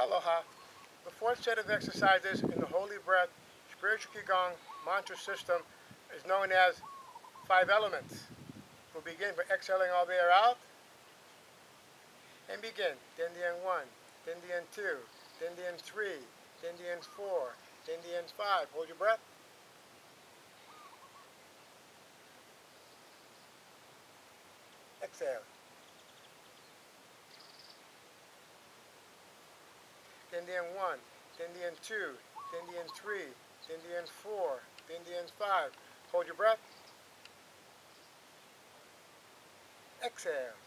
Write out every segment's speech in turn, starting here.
Aloha. The fourth set of exercises in the Holy Breath Spiritual Qigong mantra system is known as five elements. We'll begin by exhaling all the air out. And begin. Dindian 1, Dindian 2, Dindian 3, Dindian 4, Dindian 5. Hold your breath. Exhale. Dindian 1, Indian 2, Indian 3, Indian 4, Indian 5. Hold your breath. Exhale.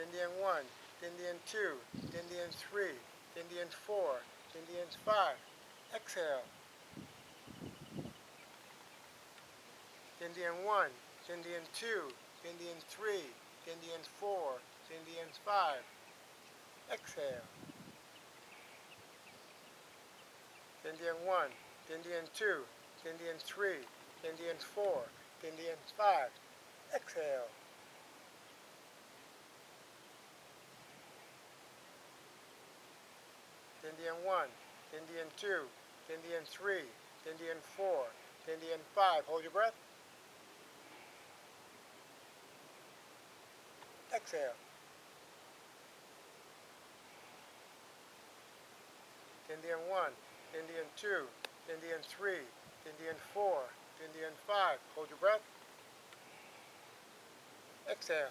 Indian 1, Indian 2, Indian 3, Indian 4, Indian 5. Exhale. Indian 1, Indian 2, Indian 3, Indian 4, Dindian 5. Exhale. Indian 1, Indian 2, Indian 3, Indian 4, Indian 5. Exhale. Indian 1, Indian 2, Indian 3, Indian 4, Indian 5. Hold your breath. Exhale. Dindian 1, Indian 2, Indian 3, Indian 4, Indian 5. Hold your breath. Exhale.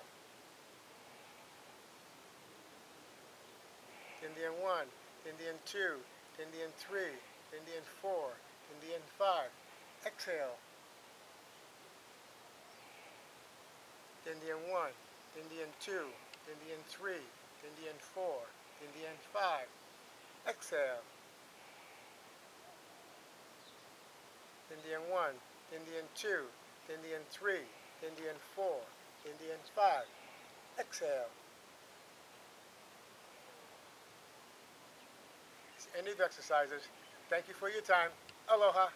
Indian 1, Indian 2, Indian 3, Indian 4, Indian 5. Exhale. Indian 1, Indian 2, Indian 3, Indian 4, Indian 5. Exhale. Dindian 1, Indian 2, Indian 3, Indian 4, Dindian 5. Exhale. End of exercises. Thank you for your time. Aloha.